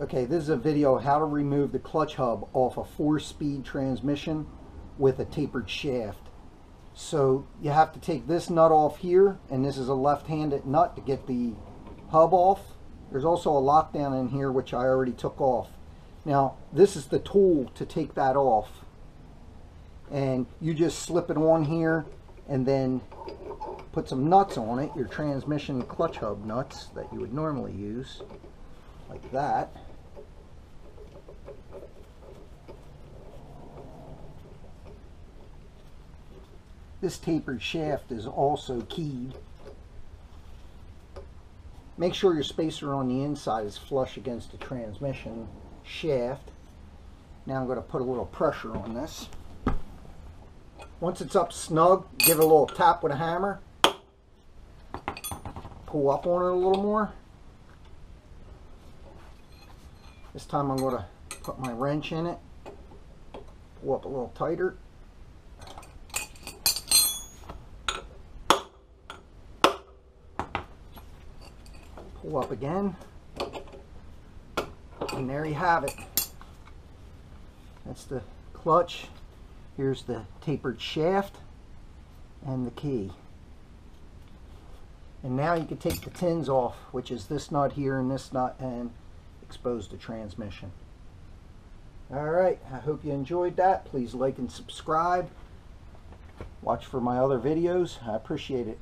Okay, this is a video how to remove the clutch hub off a four-speed transmission with a tapered shaft. So you have to take this nut off here, and this is a left-handed nut to get the hub off. There's also a lockdown in here, which I already took off. Now, this is the tool to take that off. And you just slip it on here, and then put some nuts on it, your transmission clutch hub nuts that you would normally use, like that. This tapered shaft is also keyed. Make sure your spacer on the inside is flush against the transmission shaft. Now I'm going to put a little pressure on this. Once it's up snug, give it a little tap with a hammer. Pull up on it a little more. This time I'm going to put my wrench in it. Pull up a little tighter. Pull up again. And there you have it. That's the clutch. Here's the tapered shaft and the key. And now you can take the tins off, which is this nut here and this nut, and expose the transmission. Alright, I hope you enjoyed that. Please like and subscribe. Watch for my other videos. I appreciate it.